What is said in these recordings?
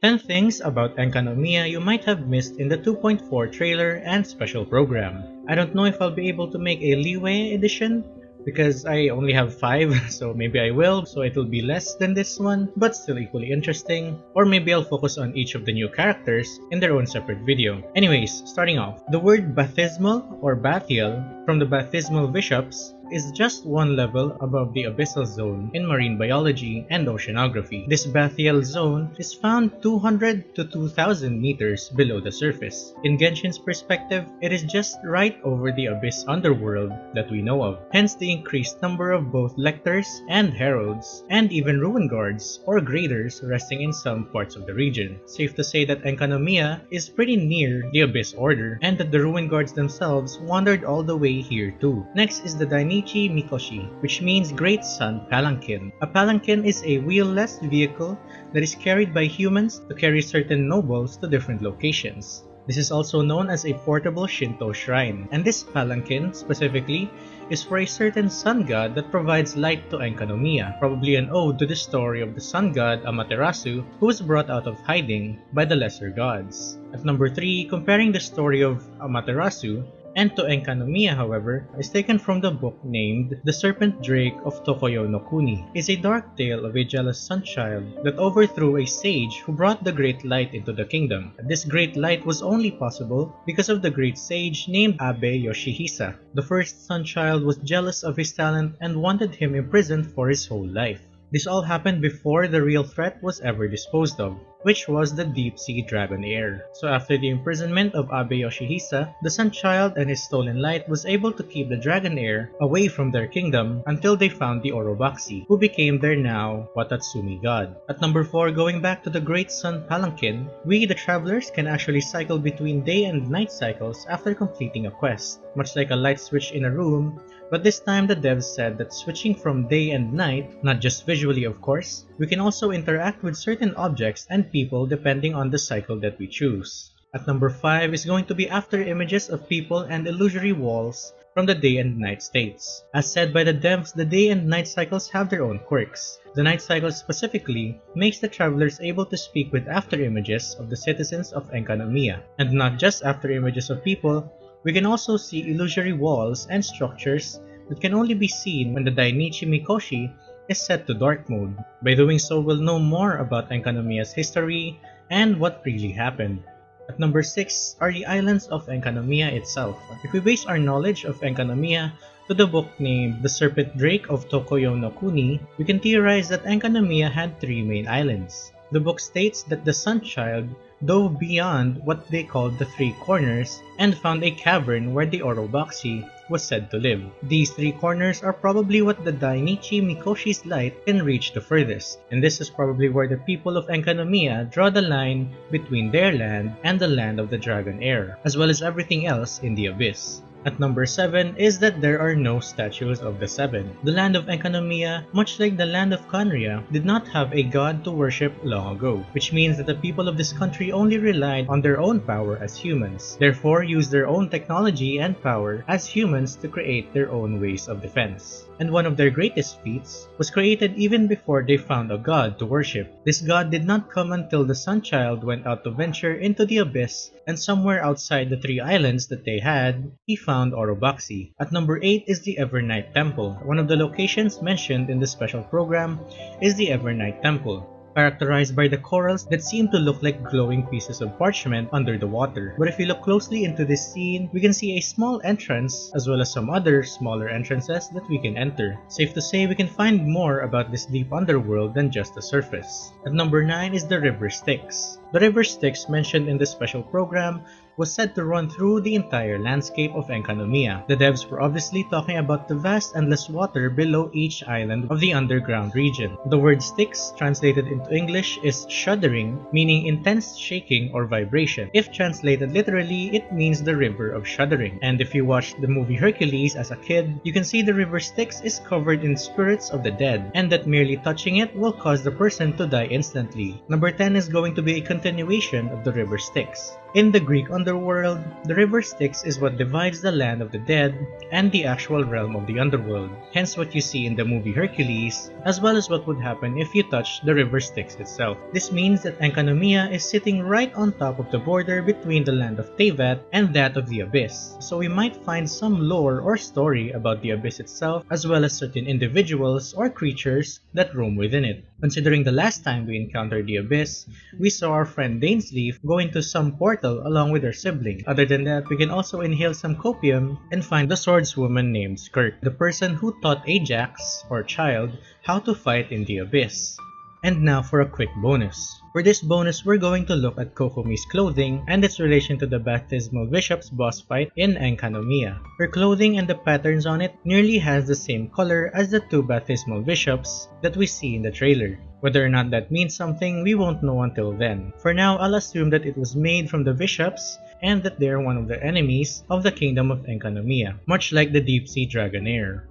10 things about Enkanomiya you might have missed in the 2.4 trailer and special program. I don't know if I'll be able to make a Liyue edition because I only have 5 so maybe I will so it'll be less than this one but still equally interesting or maybe I'll focus on each of the new characters in their own separate video. Anyways, starting off, the word bathysmal or bathyal from the bathysmal Vishaps is just one level above the abyssal zone in marine biology and oceanography. This bathyal zone is found 200 to 2000 meters below the surface. In Genshin's perspective, it is just right over the abyss underworld that we know of. Hence the increased number of both lectors and heralds, and even ruin guards or graders resting in some parts of the region. Safe to say that Enkanomiya is pretty near the abyss order, and that the ruin guards themselves wandered all the way here too. Next is the Daini Mikoshi, which means Great Sun Palanquin. A palanquin is a wheelless vehicle that is carried by humans to carry certain nobles to different locations. This is also known as a portable Shinto shrine, and this palanquin, specifically, is for a certain sun god that provides light to Enkanomiya, probably an ode to the story of the sun god Amaterasu who was brought out of hiding by the lesser gods. At number 3, comparing the story of Amaterasu Ento Enkanomiya, however, is taken from the book named The Serpent Drake of Tokoyo no Kuni. It's a dark tale of a jealous sunchild that overthrew a sage who brought the great light into the kingdom. This great light was only possible because of the great sage named Abe Yoshihisa. The first sunchild was jealous of his talent and wanted him imprisoned for his whole life. This all happened before the real threat was ever disposed of, which was the deep sea dragon heir. So after the imprisonment of Abe Yoshihisa, the Sun Child and his stolen light was able to keep the dragon heir away from their kingdom until they found the Orobaxi, who became their now Watatsumi god. At number 4, going back to the Great Sun Palanquin, we the travelers can actually cycle between day and night cycles after completing a quest. Much like a light switch in a room, but this time the devs said that switching from day and night, not just visually of course, we can also interact with certain objects and people depending on the cycle that we choose. At number 5 is going to be after images of people and illusory walls from the day and night states. As said by the devs, the day and night cycles have their own quirks. The night cycle specifically makes the travelers able to speak with after images of the citizens of Enkanomiya, and not just after images of people, we can also see illusory walls and structures that can only be seen when the Dainichi Mikoshi is set to dark mode. By doing so, we'll know more about Enkanomiya's history and what really happened. At number 6 are the islands of Enkanomiya itself. If we base our knowledge of Enkanomiya to the book named The Serpent Drake of Tokoyo no Kuni, we can theorize that Enkanomiya had three main islands. The book states that the Sun Child dove beyond what they called the Three Corners and found a cavern where the Orobaxi was said to live. These three corners are probably what the Dainichi Mikoshi's light can reach the furthest, and this is probably where the people of Enkanomiya draw the line between their land and the land of the Dragon Heir, as well as everything else in the Abyss. At number 7 is that there are no statues of the Seven. The land of Enkanomiya, much like the land of Khaenri'ah, did not have a god to worship long ago, which means that the people of this country only relied on their own power as humans, therefore used their own technology and power as humans to create their own ways of defense. And one of their greatest feats was created even before they found a god to worship. This god did not come until the Sun Child went out to venture into the abyss and somewhere outside the three islands that they had, he found Orobaxi. At number 8 is the Evernight Temple. One of the locations mentioned in the special program is the Evernight Temple characterized by the corals that seem to look like glowing pieces of parchment under the water. But if we look closely into this scene, we can see a small entrance as well as some other smaller entrances that we can enter. Safe to say we can find more about this deep underworld than just the surface. At number 9 is the River Styx. The River Styx mentioned in the special program was said to run through the entire landscape of Enkanomiya. The devs were obviously talking about the vast endless water below each island of the underground region. The word Styx, translated into English, is shuddering, meaning intense shaking or vibration. If translated literally, it means the river of shuddering. And if you watched the movie Hercules as a kid, you can see the river Styx is covered in spirits of the dead, and that merely touching it will cause the person to die instantly. Number 10 is going to be a continuation of the river Styx. In the Greek underworld, the river Styx is what divides the land of the dead and the actual realm of the underworld, hence what you see in the movie Hercules, as well as what would happen if you touch the river Styx itself. This means that Enkanomiya is sitting right on top of the border between the land of Teyvat and that of the Abyss, so we might find some lore or story about the Abyss itself, as well as certain individuals or creatures that roam within it. Considering the last time we encountered the Abyss, we saw our friend Dainsleif go into some portal along with her sibling. Other than that, we can also inhale some copium and find the swordswoman named Skirk, the person who taught Ajax, or Childe, how to fight in the Abyss. And now for a quick bonus. For this bonus, we're going to look at Kokomi's clothing and its relation to the Bathysmal Vishap's boss fight in Enkanomiya. Her clothing and the patterns on it nearly has the same color as the two Bathysmal Vishaps that we see in the trailer. Whether or not that means something, we won't know until then. For now, I'll assume that it was made from the bishops and that they're one of the enemies of the kingdom of Enkanomiya, much like the Deep Sea Dragonheir.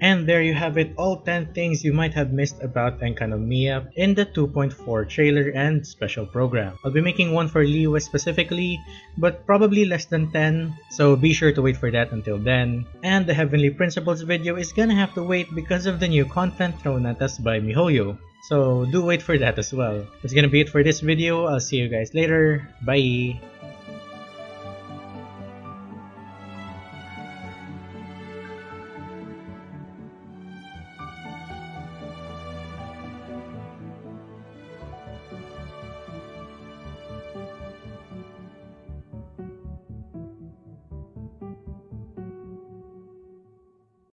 And there you have it, all 10 things you might have missed about Enkanomiya in the 2.4 trailer and special program. I'll be making one for Liyue specifically, but probably less than 10, so be sure to wait for that until then. And the Heavenly Principles video is gonna have to wait because of the new content thrown at us by MiHoYo. So do wait for that as well. That's gonna be it for this video. I'll see you guys later. Bye!